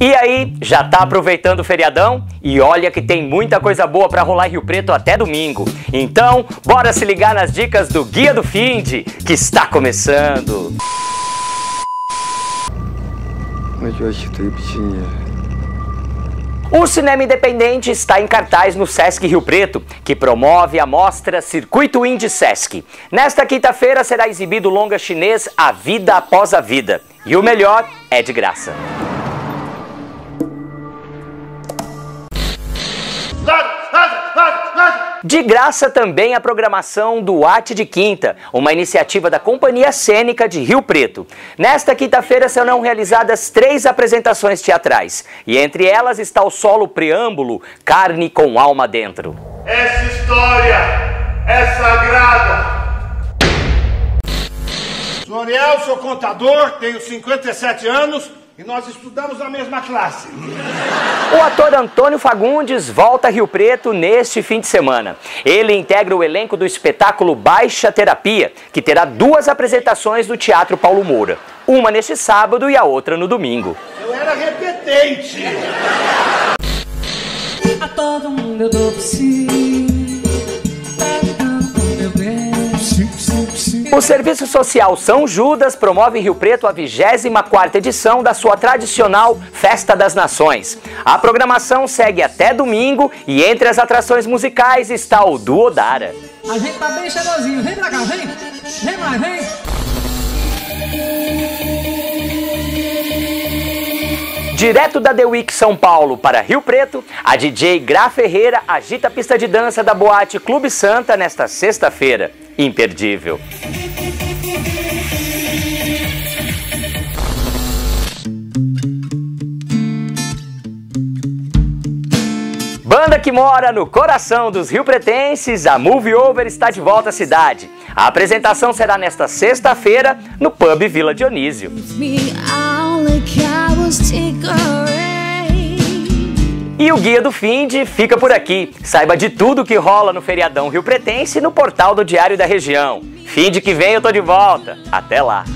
E aí, já tá aproveitando o feriadão? E olha que tem muita coisa boa para rolar em Rio Preto até domingo. Então, bora se ligar nas dicas do Guia do Finde, que está começando. O cinema independente está em cartaz no Sesc Rio Preto, que promove a mostra Circuito Indie Sesc. Nesta quinta-feira será exibido o longa chinês A Vida Após a Vida. E o melhor é de graça. De graça também a programação do Arte de Quinta, uma iniciativa da Companhia Cênica de Rio Preto. Nesta quinta-feira serão realizadas três apresentações teatrais, e entre elas está o solo preâmbulo Carne com Alma Dentro. Essa história é sagrada. Sou Ariel, sou contador, tenho 57 anos e nós estudamos na mesma classe. O ator Antônio Fagundes volta a Rio Preto neste fim de semana. Ele integra o elenco do espetáculo Baixa Terapia, que terá duas apresentações no Teatro Paulo Moura. Uma neste sábado e a outra no domingo. Eu era repetente. A todo mundo eu dou O Serviço Social São Judas promove em Rio Preto a 24ª edição da sua tradicional Festa das Nações. A programação segue até domingo e entre as atrações musicais está o Duodara. A gente tá bem cheirosinho, vem pra cá, vem! Vem mais, vem! Direto da The Week São Paulo para Rio Preto, a DJ Gra Ferreira agita a pista de dança da boate Clube Santa nesta sexta-feira. Imperdível. Banda que mora no coração dos rio-pretenses, a Move Over está de volta à cidade. A apresentação será nesta sexta-feira no Pub Vila Dionísio. E o Guia do Finde fica por aqui. Saiba de tudo que rola no feriadão Rio Pretense no portal do Diário da Região. Finde que vem eu tô de volta. Até lá.